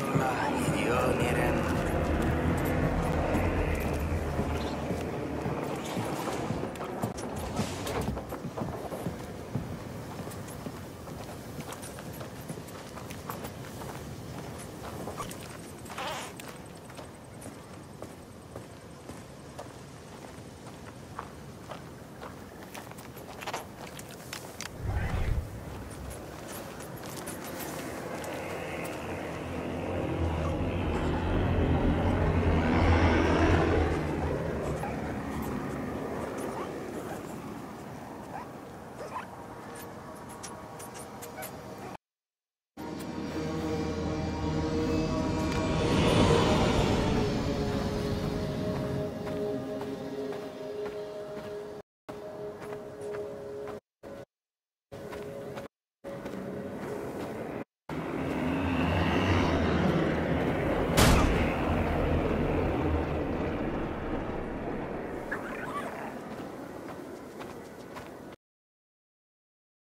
July.